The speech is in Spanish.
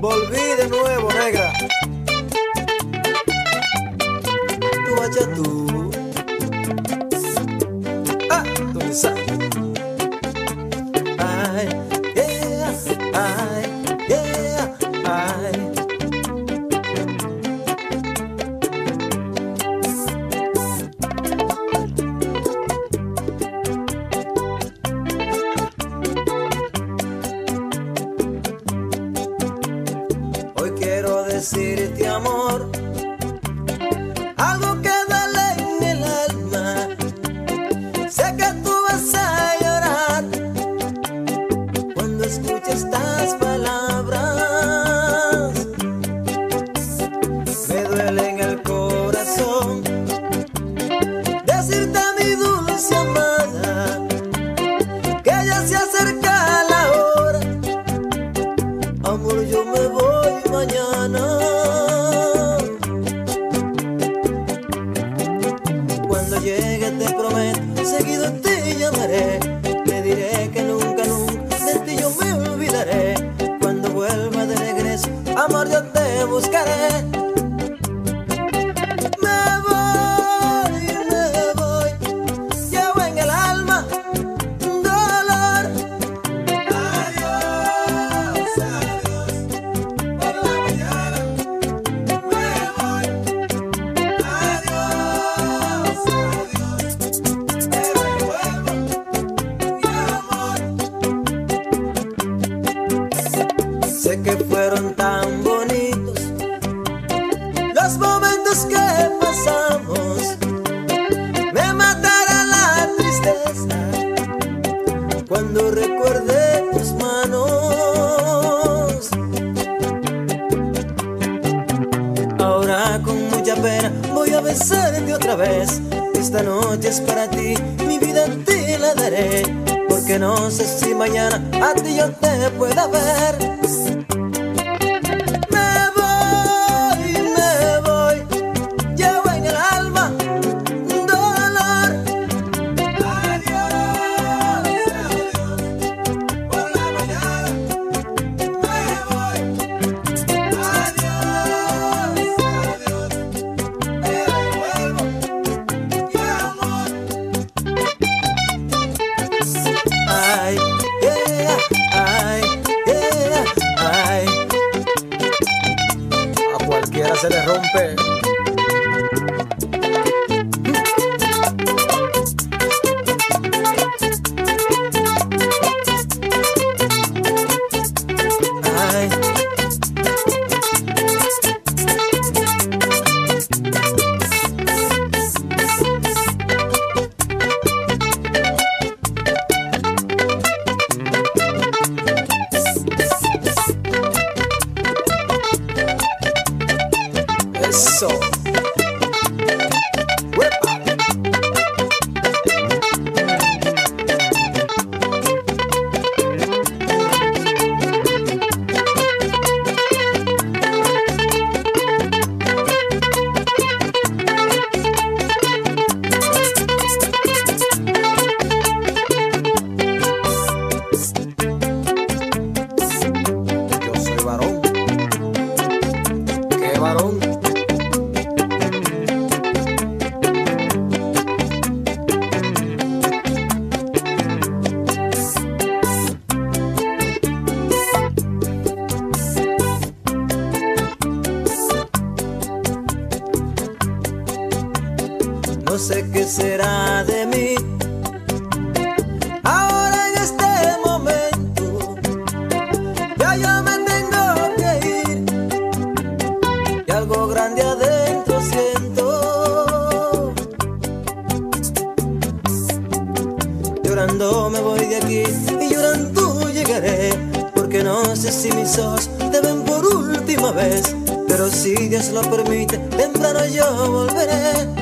Volví de nuevo, negra. Tú vaya tú. Ah, ¿dónde estás? hacerte amor. llegue te prometo, seguido te llamaré, te diré que nunca, nunca de ti yo me olvidaré. Cuando vuelva de regreso, amor yo te buscaré. cuando recuerde tus manos. Ahora con mucha pena voy a besarte otra vez. Esta noche es para ti, mi vida te la daré. Porque no sé si mañana a ti yo te pueda ver. se le rompe. No sé qué será de mí. algo grande adentro siento. Llorando me voy de aquí y llorando llegaré, porque no sé si mis ojos te ven por última vez, pero si Dios lo permite, temprano yo volveré.